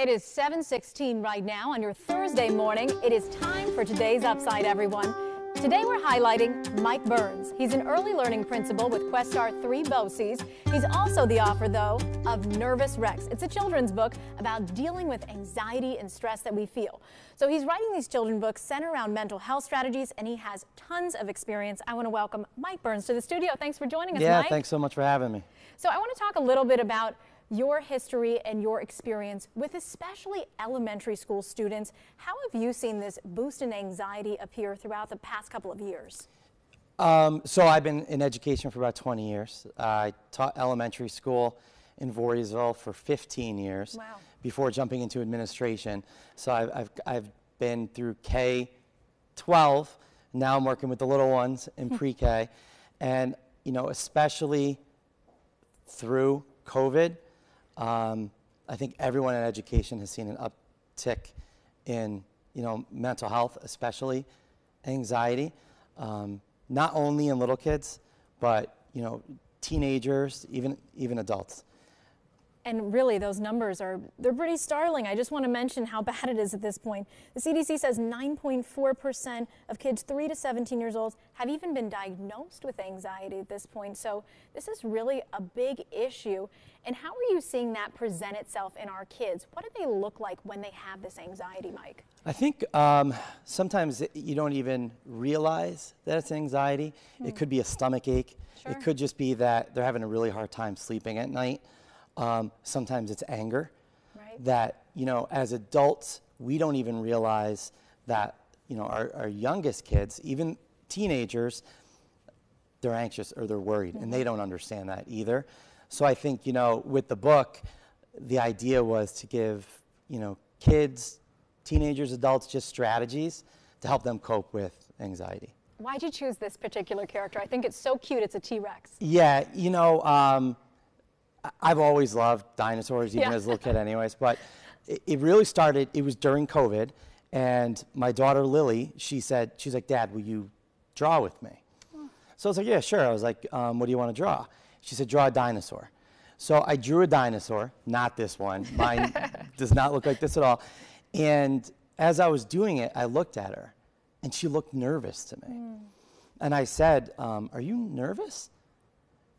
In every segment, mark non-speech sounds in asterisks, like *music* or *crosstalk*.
It is 716 right now on your Thursday morning. It is time for today's Upside, everyone. Today we're highlighting Mike Burns. He's an early learning principal with Questar 3 BOCES. He's also the author, though, of Nervous Rex. It's a children's book about dealing with anxiety and stress that we feel. So he's writing these children's books centered around mental health strategies, and he has tons of experience. I want to welcome Mike Burns to the studio. Thanks for joining us, yeah, Mike. thanks so much for having me. So I want to talk a little bit about your history and your experience with especially elementary school students. How have you seen this boost in anxiety appear throughout the past couple of years? Um, so I've been in education for about 20 years. I taught elementary school in Voorheesville for 15 years wow. before jumping into administration. So I've, I've, I've been through K-12. Now I'm working with the little ones in pre-K. And, you know, especially through COVID, um, I think everyone in education has seen an uptick in, you know, mental health, especially anxiety, um, not only in little kids, but, you know, teenagers, even, even adults. And really, those numbers are, they're pretty startling. I just want to mention how bad it is at this point. The CDC says 9.4% of kids 3 to 17 years old have even been diagnosed with anxiety at this point. So this is really a big issue. And how are you seeing that present itself in our kids? What do they look like when they have this anxiety, Mike? I think um, sometimes you don't even realize that it's anxiety. Hmm. It could be a stomach ache. Sure. It could just be that they're having a really hard time sleeping at night. Um, sometimes it's anger. Right. That, you know, as adults, we don't even realize that, you know, our, our youngest kids, even teenagers, they're anxious or they're worried, mm-hmm. and they mm-hmm. don't understand that either. So I think, you know, with the book, the idea was to give, you know, kids, teenagers, adults just strategies to help them cope with anxiety. Why'd you choose this particular character? I think it's so cute. It's a T Rex. Yeah, you know, um, I've always loved dinosaurs, even yeah. as a little kid, *laughs* anyways. But it, it, really started. It was during COVID, and my daughter Lily, she said, she's like, "Dad, will you draw with me?" Oh. So I was like, "Yeah, sure." I was like, um, "What do you want to draw?" She said, "Draw a dinosaur." So I drew a dinosaur, not this one. Mine *laughs* does not look like this at all. And as I was doing it, I looked at her, and she looked nervous to me. Mm. And I said, um, "Are you nervous?"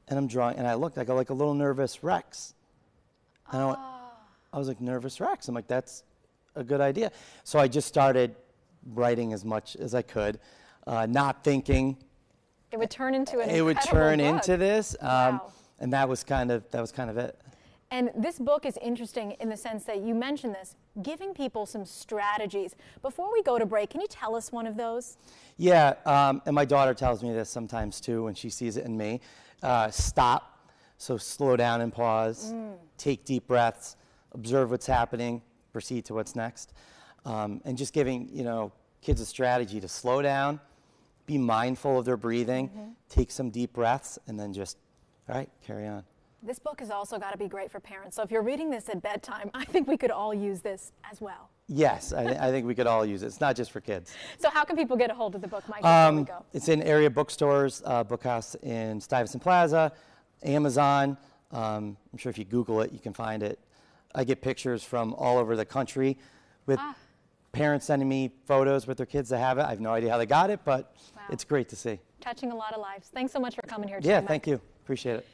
And I'm drawing, and I looked, I go like a little nervous Rex. And I, went, I was like, nervous Rex. I'm like, that's a good idea. So I just started writing as much as I could, uh, not thinking. It would turn into an It would turn book. into this. Um, wow. And that was kind of, that was kind of it. And this book is interesting in the sense that you mentioned this, giving people some strategies. Before we go to break, can you tell us one of those? Yeah, um, and my daughter tells me this sometimes too when she sees it in me. Uh, stop, so slow down and pause, mm. take deep breaths, observe what's happening, proceed to what's next. Um, and just giving, you know, kids a strategy to slow down, be mindful of their breathing, mm -hmm. take some deep breaths, and then just, all right, carry on. This book has also got to be great for parents. So if you're reading this at bedtime, *laughs* I think we could all use this as well. Yes, I, th I think we could all use it. It's not just for kids. So how can people get a hold of the book, Mike? Um, it's in area bookstores, uh, Bookhouse in Stuyvesant Plaza, Amazon. Um, I'm sure if you Google it, you can find it. I get pictures from all over the country with ah. parents sending me photos with their kids that have it. I have no idea how they got it, but wow. it's great to see. Touching a lot of lives. Thanks so much for coming here today, Yeah, Mike. thank you. Appreciate it.